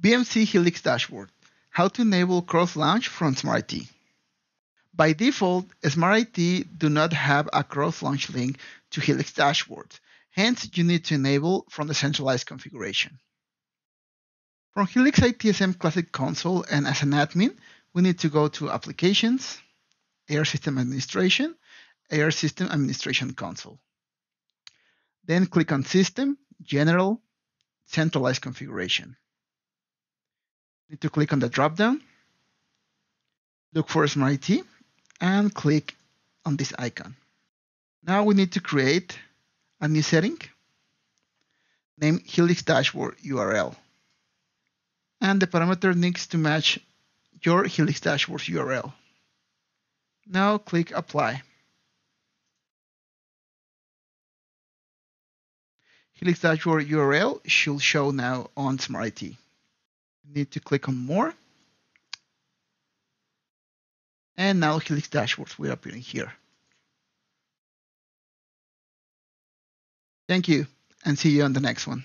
BMC Helix dashboard. How to enable cross-launch from SmartIT. By default, SmartIT do not have a cross-launch link to Helix dashboard. Hence, you need to enable from the centralized configuration. From Helix ITSM Classic console and as an admin, we need to go to Applications, AR System Administration, AR System Administration Console. Then click on System, General, Centralized Configuration. Need to click on the dropdown, look for SmartIT, and click on this icon. Now we need to create a new setting named Helix Dashboard URL. And the parameter needs to match your Helix Dashboard URL. Now click Apply. Helix Dashboard URL should show now on SmartIT. You need to click on More. And now Helix Dashboards will appear in here. Thank you, and see you on the next one.